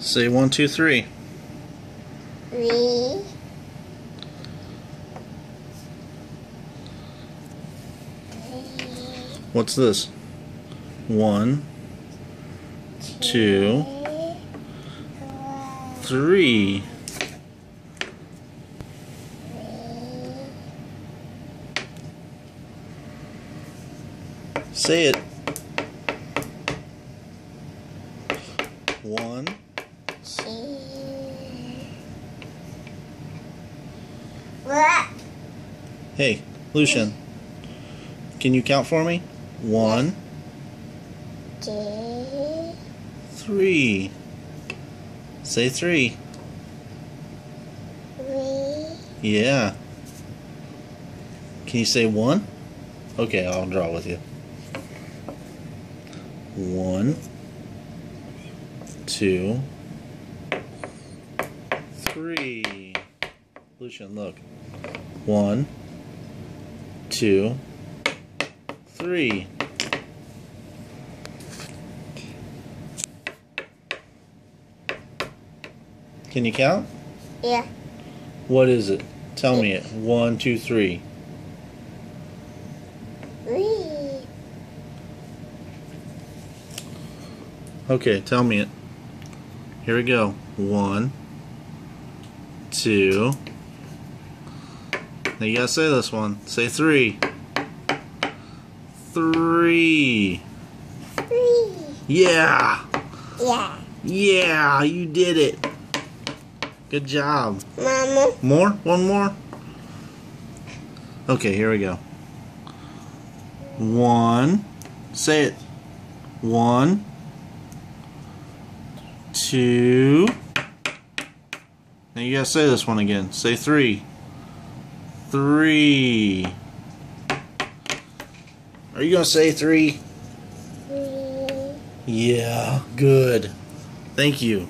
Say one, two, three, three, What's this? One, two, three. Say it. One, two. What? Hey, Lucian, can you count for me? One, Two, three. Say three. three, Yeah. Can you say one? Okay, I'll draw with you. One, two, three. Lucian, look. One, two, three. Can you count? yeah, What is it? Tell me it. One, two, three. three, Okay, tell me it. Here we go. One, two. Now you gotta say this one. Say three. Three. three. Yeah. Yeah, Yeah, you did it. Good job. Mama. More? One more? Okay, here we go. One. Say it. One. Two. Now you gotta say this one again. Say three. Three. Are you gonna say three? Three. Yeah, good. Thank you.